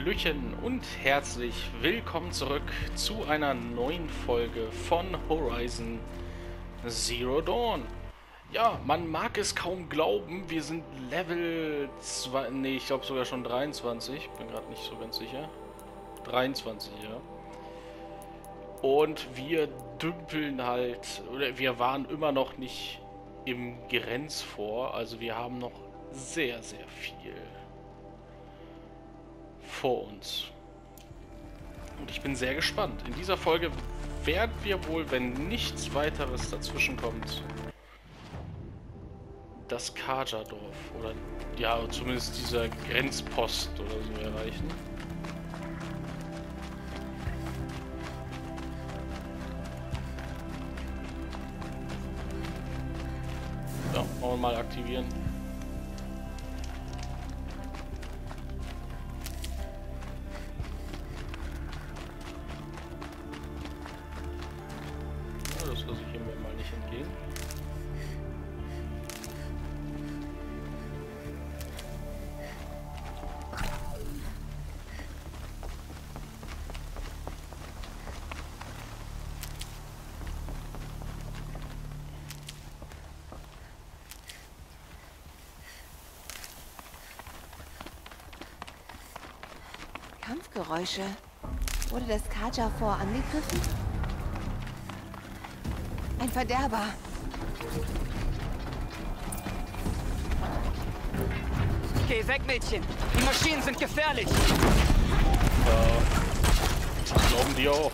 Hallöchen und herzlich willkommen zurück zu einer neuen Folge von Horizon Zero Dawn. Ja, man mag es kaum glauben, wir sind Level 2, nee, ich glaube sogar schon 23, bin gerade nicht so ganz sicher. 23, ja. Und wir dümpeln halt, oder wir waren immer noch nicht im Grenzvor, also wir haben noch sehr, sehr viel vor uns. Und ich bin sehr gespannt. In dieser Folge werden wir wohl, wenn nichts weiteres dazwischen kommt, das Kaja-Dorf oder ja, zumindest dieser Grenzpost oder so erreichen. Ja, mal aktivieren. Kampfgeräusche. Wurde das Kaja vor angegriffen? Ein Verderber. Geh weg, Mädchen. Die Maschinen sind gefährlich. Ja, das glauben die auch.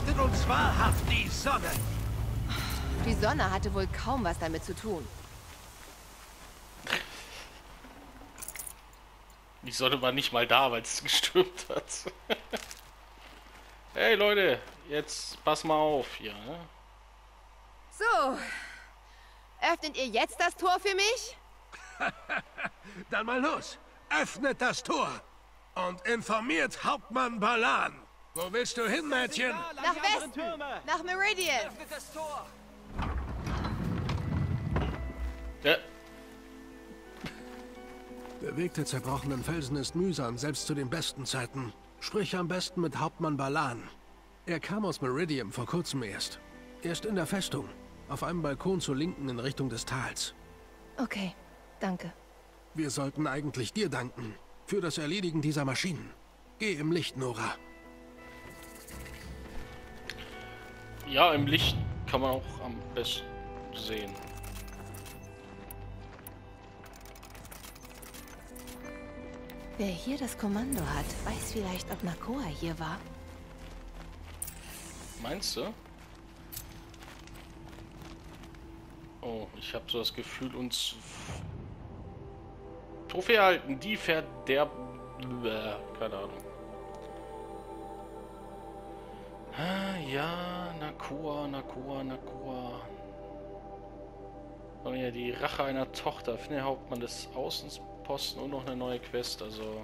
Leuchtet uns wahrhaft die Sonne. Die Sonne hatte wohl kaum was damit zu tun. Die Sonne war nicht mal da, weil es gestürmt hat. hey Leute, jetzt pass mal auf hier. Ne? So. Öffnet ihr jetzt das Tor für mich? Dann mal los. Öffnet das Tor und informiert Hauptmann Balan. Wo willst du hin, Mädchen? Nach Westen. Nach Meridian. Öffnet das Tor. Ja, Der Weg der zerbrochenen Felsen ist mühsam, selbst zu den besten Zeiten. Sprich am besten mit Hauptmann Balan. Er kam aus Meridian vor kurzem erst. Er ist in der Festung, auf einem Balkon zur Linken in Richtung des Tals. Okay, danke. Wir sollten eigentlich dir danken für das Erledigen dieser Maschinen. Geh im Licht, Nora. Ja, im Licht kann man auch am besten sehen. Wer hier das Kommando hat, weiß vielleicht, ob Nakoa hier war. Meinst du? Oh, ich habe so das Gefühl, uns Trophäe halten, die verderb... Bäh, keine Ahnung. Ja, Nakua, Nakua, Nakua. Oh ja, die Rache einer Tochter. Finde Hauptmann des Außenposten und noch eine neue Quest, also...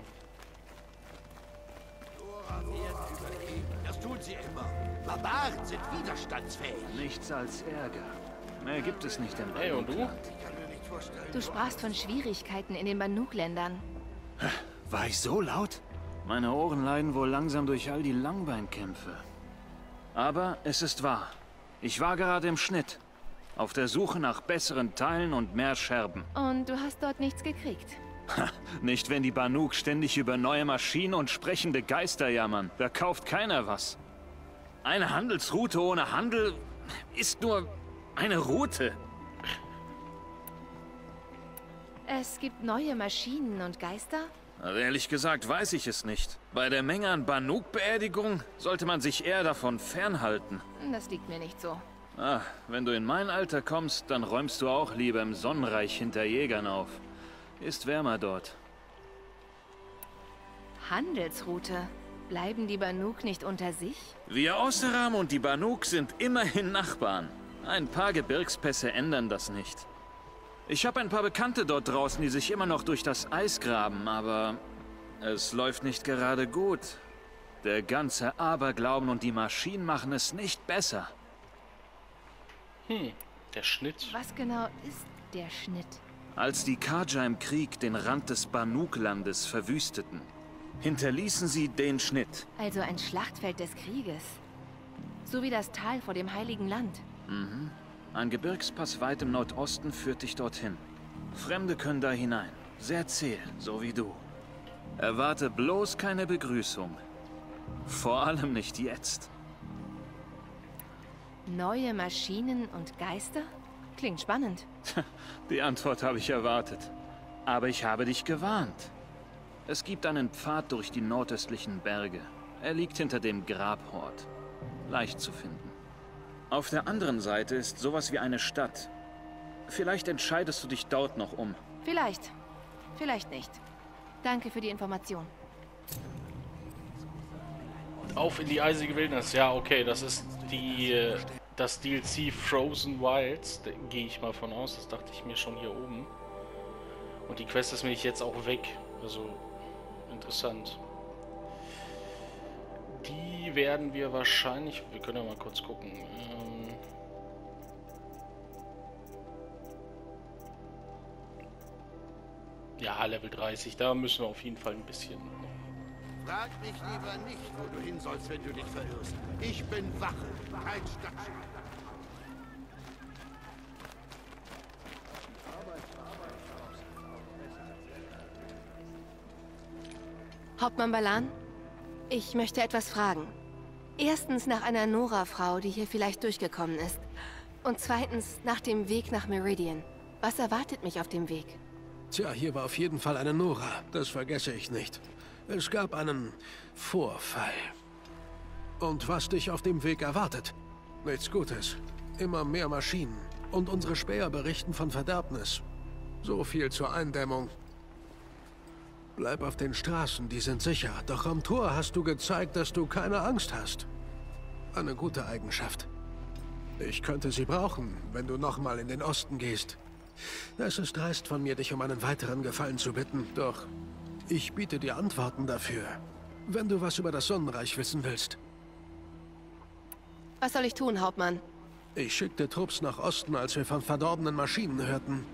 Das tun sie immer. Barbaren sind widerstandsfähig. Nichts als Ärger. Mehr gibt es nicht im Hey, und du? Du sprachst von Schwierigkeiten in den Banuk-Ländern. War ich so laut? Meine Ohren leiden wohl langsam durch all die Langbeinkämpfe. Aber es ist wahr. Ich war gerade im Schnitt. Auf der Suche nach besseren Teilen und mehr Scherben. Und du hast dort nichts gekriegt. Nicht, wenn die Banuk ständig über neue Maschinen und sprechende Geister jammern. Da kauft keiner was. Eine Handelsroute ohne Handel ist nur eine Route. Es gibt neue Maschinen und Geister? Also ehrlich gesagt weiß ich es nicht. Bei der Menge an Banuk-Beerdigungen sollte man sich eher davon fernhalten. Das liegt mir nicht so. Ah, wenn du in mein Alter kommst, dann räumst du auch lieber im Sonnenreich hinter Jägern auf. Ist wärmer dort. Handelsroute. Bleiben die Banuk nicht unter sich? Wir Osseram und die Banuk sind immerhin Nachbarn. Ein paar Gebirgspässe ändern das nicht. Ich habe ein paar Bekannte dort draußen, die sich immer noch durch das Eis graben, aber es läuft nicht gerade gut. Der ganze Aberglauben und die Maschinen machen es nicht besser. Hm, der Schnitt. Was genau ist der Schnitt? Als die Kaja im Krieg den Rand des Banuk-Landes verwüsteten, hinterließen sie den Schnitt. Also ein Schlachtfeld des Krieges. So wie das Tal vor dem Heiligen Land. Ein Gebirgspass weit im Nordosten führt dich dorthin. Fremde können da hinein. Sehr zäh, so wie du. Erwarte bloß keine Begrüßung. Vor allem nicht jetzt. Neue Maschinen und Geister? Klingt spannend. Die Antwort habe ich erwartet. Aber ich habe dich gewarnt. Es gibt einen Pfad durch die nordöstlichen Berge. Er liegt hinter dem Grabhort. Leicht zu finden. Auf der anderen Seite ist sowas wie eine Stadt. Vielleicht entscheidest du dich dort noch um. Vielleicht. Vielleicht nicht. Danke für die Information. Auf in die eisige Wildnis. Ja, okay, das ist die äh, das DLC Frozen Wilds. Da gehe ich mal von aus. Das dachte ich mir schon hier oben. Und die Quest ist nämlich jetzt auch weg. Also interessant. Werden wir wahrscheinlich. Wir können ja mal kurz gucken. Ähm, ja, Level 30. Da müssen wir auf jeden Fall ein bisschen Frag mich lieber nicht, wo du hin sollst, wenn du dich verirrst. Ich bin Wache, kein Stadtschreiber. Hauptmann Balan, ich möchte etwas fragen. Erstens nach einer Nora-Frau, die hier vielleicht durchgekommen ist. Und zweitens nach dem Weg nach Meridian. Was erwartet mich auf dem Weg? Tja, hier war auf jeden Fall eine Nora. Das vergesse ich nicht. Es gab einen Vorfall. Und was dich auf dem Weg erwartet? Nichts Gutes. Immer mehr Maschinen. Und unsere Späher berichten von Verderbnis. So viel zur Eindämmung. Bleib auf den Straßen, die sind sicher. Doch am Tor hast du gezeigt, dass du keine Angst hast. Eine gute Eigenschaft. Ich könnte sie brauchen, wenn du nochmal in den Osten gehst. Es ist dreist von mir, dich um einen weiteren Gefallen zu bitten, doch ich biete dir Antworten dafür. Wenn du was über das Sonnenreich wissen willst. Was soll ich tun, Hauptmann? Ich schickte Trupps nach Osten, als wir von verdorbenen Maschinen hörten.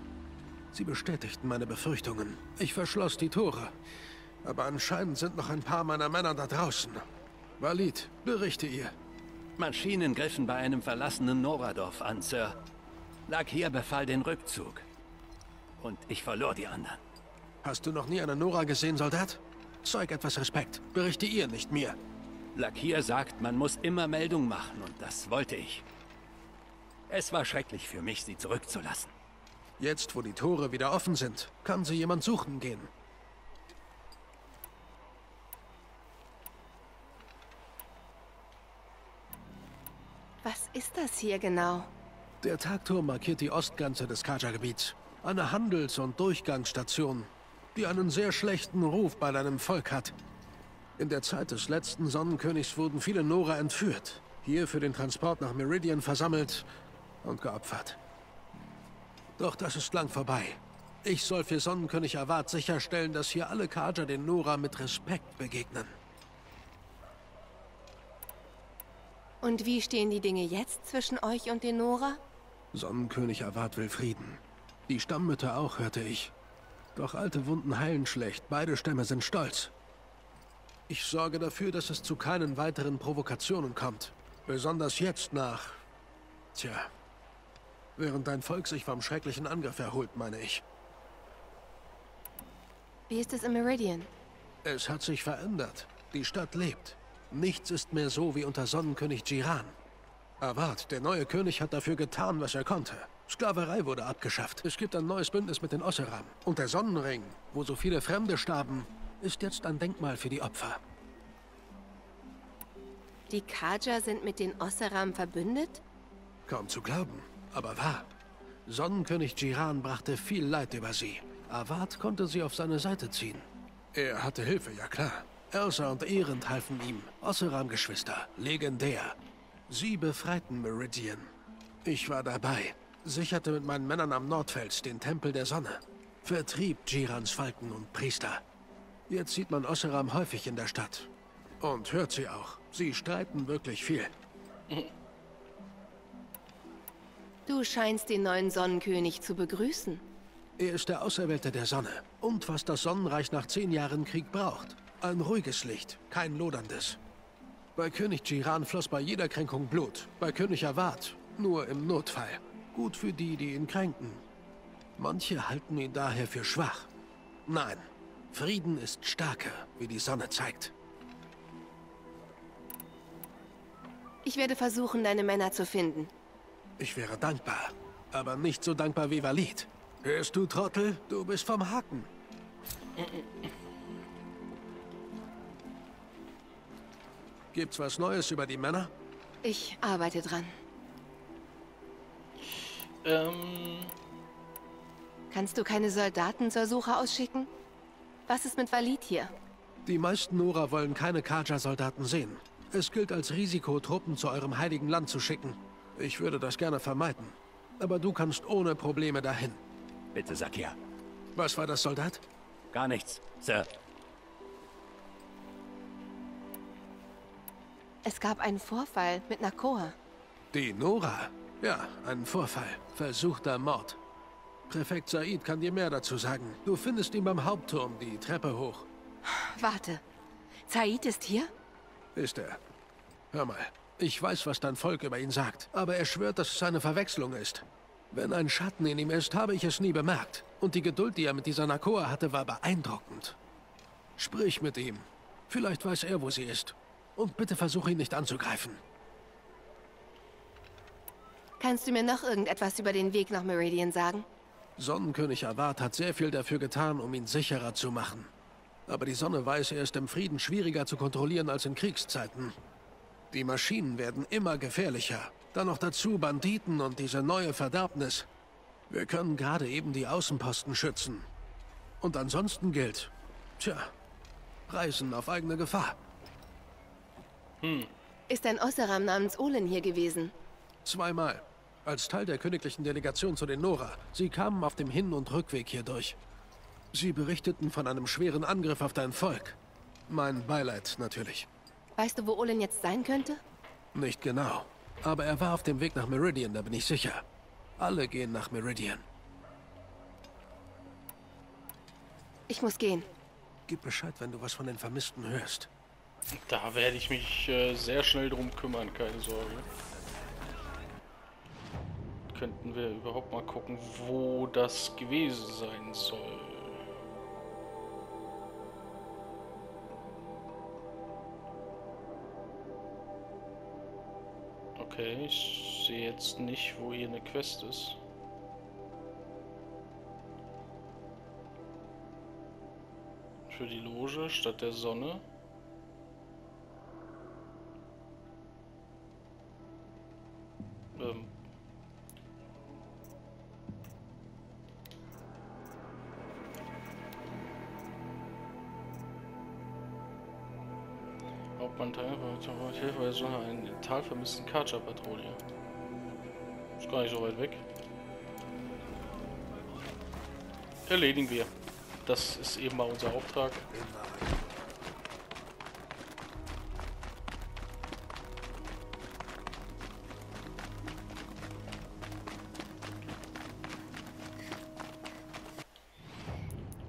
Sie bestätigten meine Befürchtungen. Ich verschloss die Tore. Aber anscheinend sind noch ein paar meiner Männer da draußen. Walid, berichte ihr. Maschinen griffen bei einem verlassenen Noradorf an, Sir. Lakia befahl den Rückzug. Und ich verlor die anderen. Hast du noch nie eine Nora gesehen, Soldat? Zeig etwas Respekt. Berichte ihr, nicht mir. Lakia sagt, man muss immer Meldung machen und das wollte ich. Es war schrecklich für mich, sie zurückzulassen. Jetzt, wo die Tore wieder offen sind, kann sie jemand suchen gehen. Was ist das hier genau? Der Tagturm markiert die Ostgrenze des Kaja-Gebiets. Eine Handels- und Durchgangsstation, die einen sehr schlechten Ruf bei deinem Volk hat. In der Zeit des letzten Sonnenkönigs wurden viele Nora entführt, hier für den Transport nach Meridian versammelt und geopfert. Doch das ist lang vorbei. Ich soll für Sonnenkönig Awad sicherstellen, dass hier alle Kaja den Nora mit Respekt begegnen. Und wie stehen die Dinge jetzt zwischen euch und den Nora? Sonnenkönig Awad will Frieden. Die Stammmütter auch, hörte ich. Doch alte Wunden heilen schlecht. Beide Stämme sind stolz. Ich sorge dafür, dass es zu keinen weiteren Provokationen kommt. Besonders jetzt nach... Tja. Während dein Volk sich vom schrecklichen Angriff erholt, meine ich. Wie ist es in Meridian? Es hat sich verändert. Die Stadt lebt. Nichts ist mehr so wie unter Sonnenkönig Jiran. Avad, der neue König, hat dafür getan, was er konnte. Sklaverei wurde abgeschafft. Es gibt ein neues Bündnis mit den Osseram. Und der Sonnenring, wo so viele Fremde starben, ist jetzt ein Denkmal für die Opfer. Die Kaja sind mit den Osseram verbündet? Kaum zu glauben, aber wahr. Sonnenkönig Jiran brachte viel Leid über sie. Avad konnte sie auf seine Seite ziehen. Er hatte Hilfe, ja klar. Elsa und Erend halfen ihm. Osseram-Geschwister. Legendär. Sie befreiten Meridian. Ich war dabei. Sicherte mit meinen Männern am Nordfels den Tempel der Sonne. Vertrieb Jirans Falken und Priester. Jetzt sieht man Osseram häufig in der Stadt. Und hört sie auch. Sie streiten wirklich viel. Du scheinst den neuen Sonnenkönig zu begrüßen. Er ist der Auserwählte der Sonne. Und was das Sonnenreich nach zehn Jahren Krieg braucht. Ein ruhiges Licht, kein loderndes. Bei König Jiran floss bei jeder Kränkung Blut. Bei König Avad nur im Notfall. Gut für die, die ihn kränken. Manche halten ihn daher für schwach. Nein, Frieden ist stärker, wie die Sonne zeigt. Ich werde versuchen, deine Männer zu finden. Ich wäre dankbar, aber nicht so dankbar wie Valid. Hörst du, Trottel? Du bist vom Haken. Gibt's was Neues über die Männer? Ich arbeite dran. Ähm, Kannst du keine Soldaten zur Suche ausschicken? Was ist mit Valid hier? Die meisten Nora wollen keine Kaja-Soldaten sehen. Es gilt als Risiko, Truppen zu eurem heiligen Land zu schicken. Ich würde das gerne vermeiden. Aber du kannst ohne Probleme dahin. Bitte sag ja. Was war das, Soldat? Gar nichts, Sir. Es gab einen Vorfall mit Nakoa. Die Nora? Ja, ein Vorfall. Versuchter Mord. Präfekt Said kann dir mehr dazu sagen. Du findest ihn beim Hauptturm, die Treppe hoch. Warte. Zaid ist hier? Ist er. Hör mal, ich weiß, was dein Volk über ihn sagt, aber er schwört, dass es eine Verwechslung ist. Wenn ein Schatten in ihm ist, habe ich es nie bemerkt. Und die Geduld, die er mit dieser Nakoa hatte, war beeindruckend. Sprich mit ihm. Vielleicht weiß er, wo sie ist. Und bitte versuche ihn nicht anzugreifen. Kannst du mir noch irgendetwas über den Weg nach Meridian sagen? Sonnenkönig Avad hat sehr viel dafür getan, um ihn sicherer zu machen. Aber die Sonne weiß, er ist im Frieden schwieriger zu kontrollieren als in Kriegszeiten. Die Maschinen werden immer gefährlicher. Dann noch dazu Banditen und diese neue Verderbnis. Wir können gerade eben die Außenposten schützen. Und ansonsten gilt, tja, Reisen auf eigene Gefahr. Ist ein Osseram namens Olin hier gewesen? Zweimal. Als Teil der königlichen Delegation zu den Nora. Sie kamen auf dem Hin- und Rückweg hier durch. Sie berichteten von einem schweren Angriff auf dein Volk. Mein Beileid natürlich. Weißt du, wo Olin jetzt sein könnte? Nicht genau. Aber er war auf dem Weg nach Meridian, da bin ich sicher. Alle gehen nach Meridian. Ich muss gehen. Gib Bescheid, wenn du was von den Vermissten hörst. da werde ich mich äh, sehr schnell drum kümmern, keine Sorge. Könnten wir überhaupt mal gucken, wo das gewesen sein soll. Okay, ich sehe jetzt nicht, wo hier eine Quest ist. Für die Loge statt der Sonne. Tal vermissten Karcher-Patrouille. Ist gar nicht so weit weg. Erledigen wir. Das ist eben mal unser Auftrag.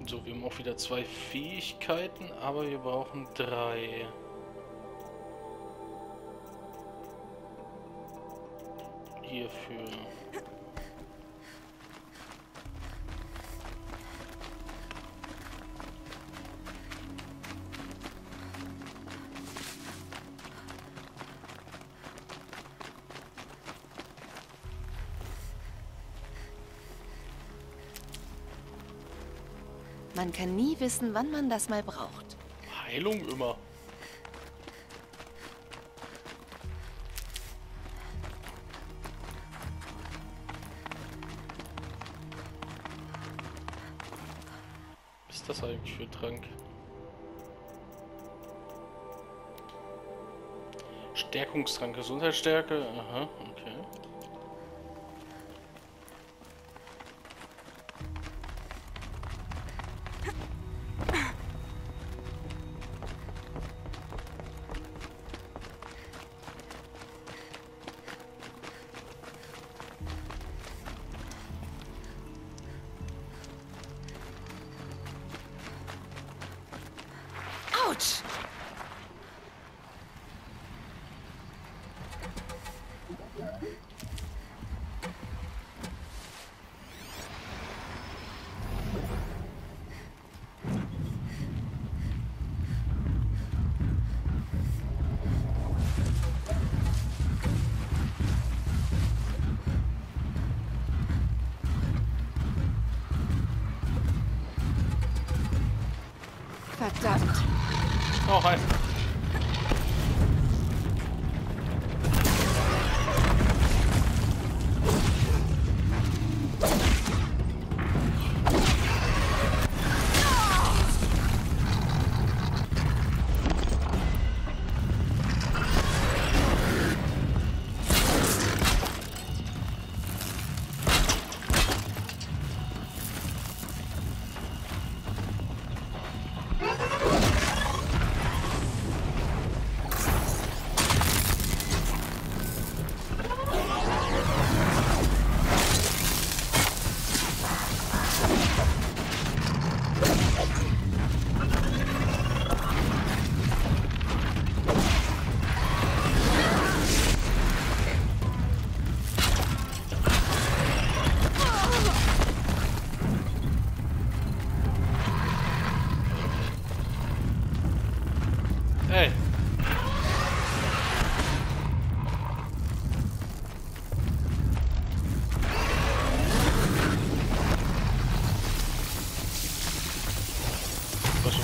So, wir haben auch wieder zwei Fähigkeiten, aber wir brauchen drei. Hierfür. Man kann nie wissen, wann man das mal braucht. Heilung immer. Stärkungstrank, Gesundheitsstärke. Aha, Oh, hi.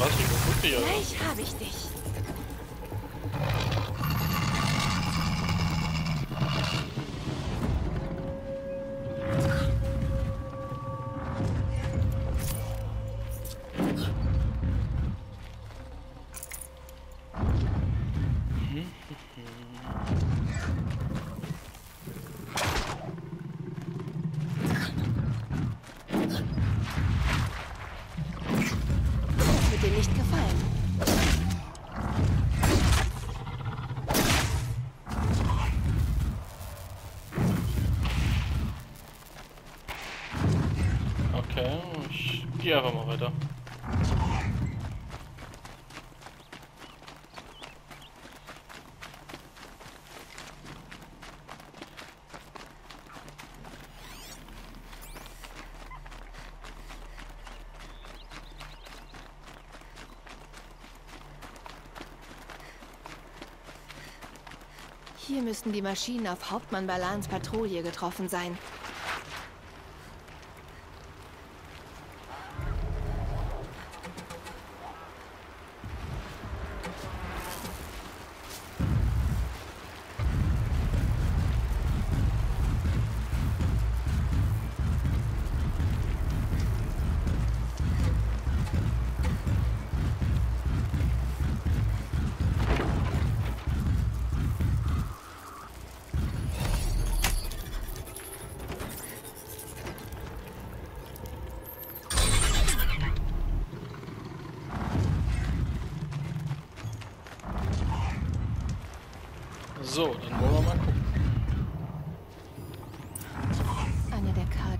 Was hier kaputt hier? Gleich habe ich dich. Hier müssten die Maschinen auf Hauptmann Balans Patrouille getroffen sein.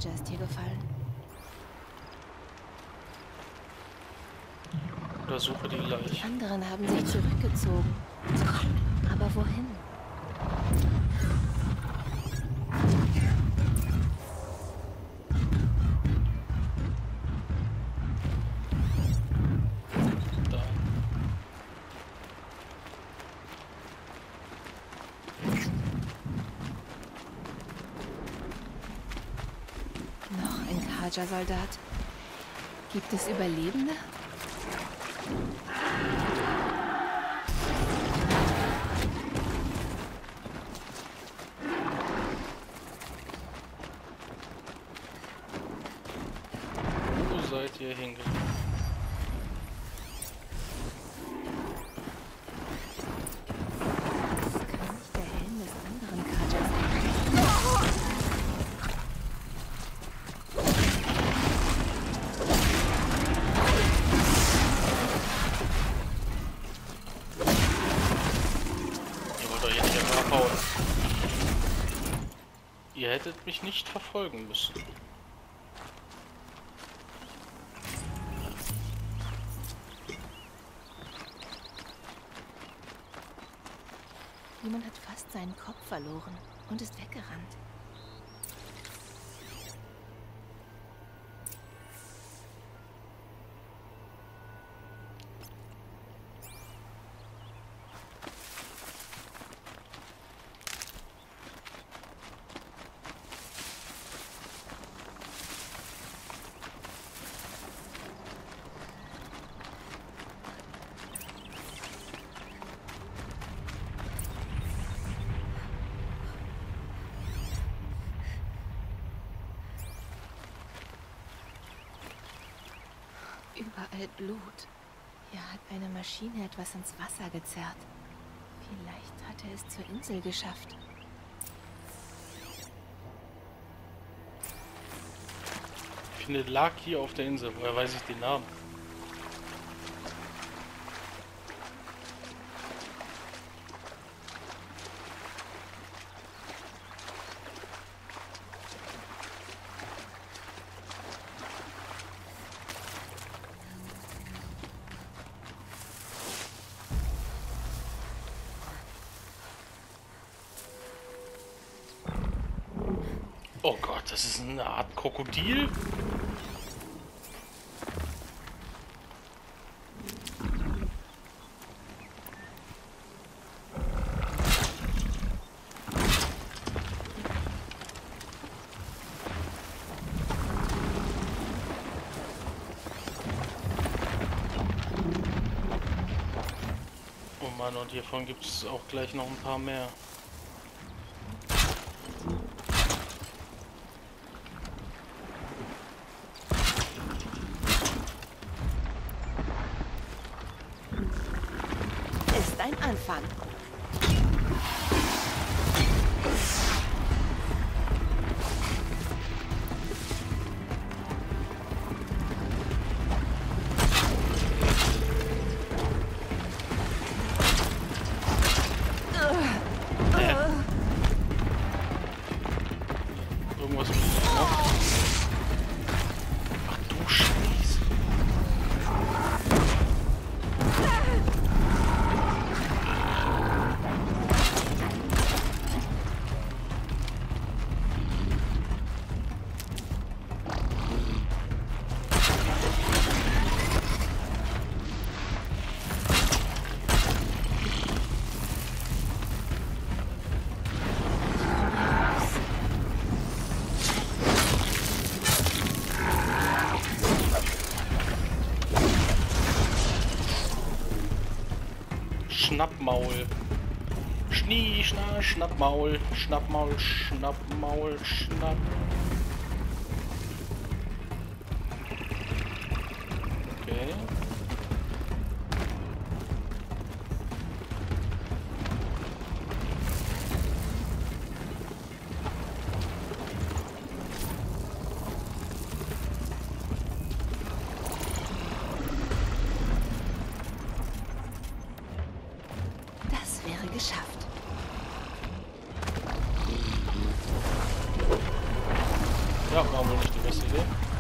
Fletcher ist dir gefallen? Untersuche die Leiche. Die anderen haben sich zurückgezogen. Aber wohin? Ein Kaja-Soldat. Gibt es Überlebende? Ihr hättet mich nicht verfolgen müssen. Jemand hat fast seinen Kopf verloren und ist weggerannt. Überall Blut. Hier hat eine Maschine etwas ins Wasser gezerrt. Vielleicht hat er es zur Insel geschafft. Findet lag hier auf der Insel. Woher weiß ich den Namen? Oh Gott, das ist eine Art Krokodil? Oh Mann, und hiervon gibt es auch gleich noch ein paar mehr. Schnappmaul. Schnie, schna, Schnappmaul, Schnappmaul, Schnappmaul, Schnapp. Ja, war wohl nicht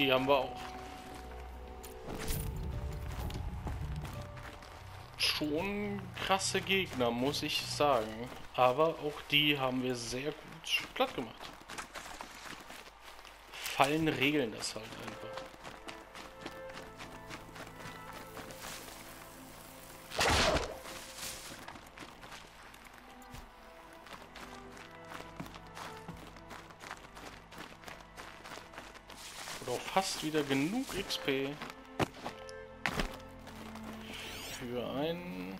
die haben wir auch. Schon krasse Gegner, muss ich sagen. Aber auch die haben wir sehr gut platt gemacht. Fallen regeln das halt einfach. Auch fast wieder genug XP für ein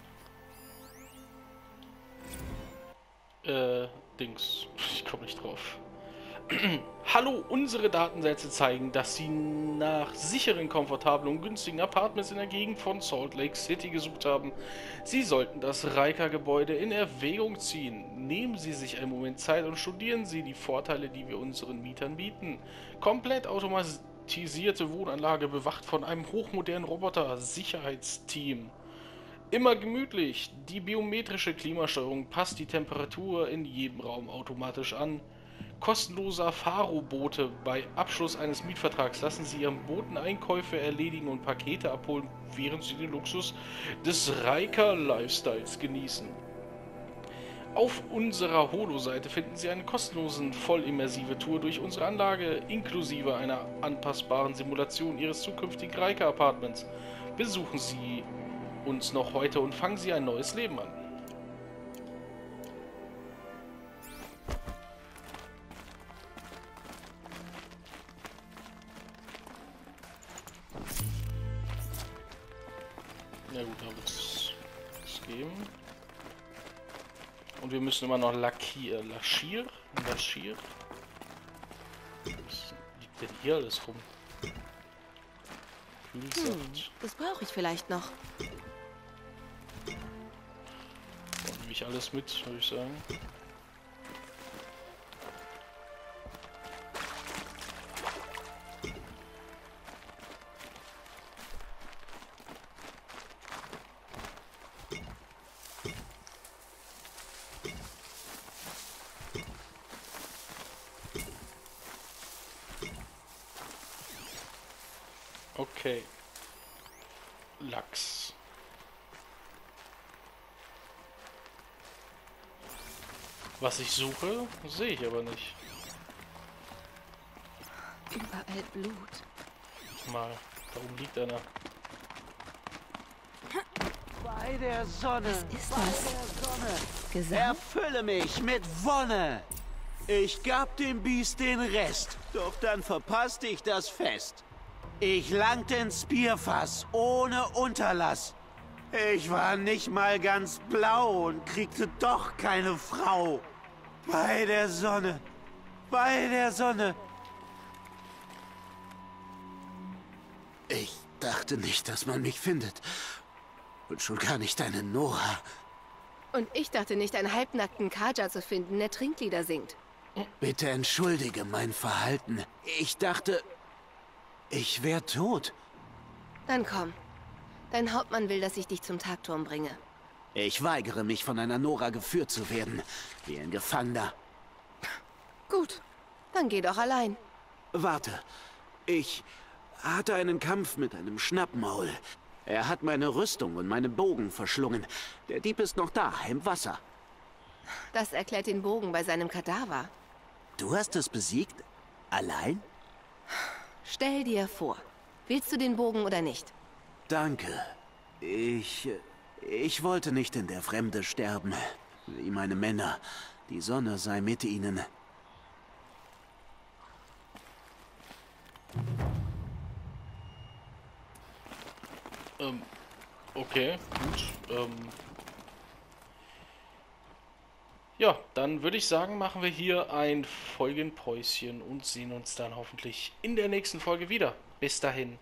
äh Dings. Ich komme nicht drauf. Hallo, unsere Datensätze zeigen, dass Sie nach sicheren, komfortablen und günstigen Apartments in der Gegend von Salt Lake City gesucht haben. Sie sollten das Riker-Gebäude in Erwägung ziehen. Nehmen Sie sich einen Moment Zeit und studieren Sie die Vorteile, die wir unseren Mietern bieten. Komplett automatisierte Wohnanlage bewacht von einem hochmodernen Roboter-Sicherheitsteam. Immer gemütlich. Die biometrische Klimasteuerung passt die Temperatur in jedem Raum automatisch an. Kostenloser Faro-Boote. Bei Abschluss eines Mietvertrags lassen Sie Ihren Booten Einkäufe erledigen und Pakete abholen, während Sie den Luxus des Riker Lifestyles genießen. Auf unserer Holo-Seite finden Sie eine kostenlose, voll immersive Tour durch unsere Anlage, inklusive einer anpassbaren Simulation Ihres zukünftigen Riker-Apartments. Besuchen Sie uns noch heute und fangen Sie ein neues Leben an. Müssen immer noch lackier, laschier, laschier. Was liegt denn hier alles rum? Hm, das brauche ich vielleicht noch. Dann nehme ich alles mit, würde ich sagen. Lachs. Was ich suche, sehe ich aber nicht. Überall Blut. Mal, da oben liegt einer. Bei der Sonne. Was ist bei das? der Sonne. Gesang? Erfülle mich mit Wonne. Ich gab dem Biest den Rest, doch dann verpasste ich das Fest. Ich langte ins Bierfass ohne Unterlass. Ich war nicht mal ganz blau und kriegte doch keine Frau. Bei der Sonne, bei der Sonne. Ich dachte nicht, dass man mich findet. Und schon gar nicht deine Nora. Und ich dachte nicht, einen halbnackten Kaja zu finden, der Trinklieder singt. Bitte entschuldige mein Verhalten. Ich dachte, ich wär tot. Dann komm. Dein Hauptmann will, dass ich dich zum Tagturm bringe. Ich weigere mich, von einer Nora geführt zu werden. Wie ein Gefangener. Gut. Dann geh doch allein. Warte. Ich hatte einen Kampf mit einem Schnappmaul. Er hat meine Rüstung und meine Bogen verschlungen. Der Dieb ist noch da, im Wasser. Das erklärt den Bogen bei seinem Kadaver. Du hast es besiegt? Allein? Stell dir vor. Willst du den Bogen oder nicht? Danke. Ich... äh, Ich wollte nicht in der Fremde sterben, wie meine Männer. Die Sonne sei mit ihnen. Ähm, okay, gut. Ähm, ja, dann würde ich sagen, machen wir hier ein Folgenpäuschen und sehen uns dann hoffentlich in der nächsten Folge wieder. Bis dahin.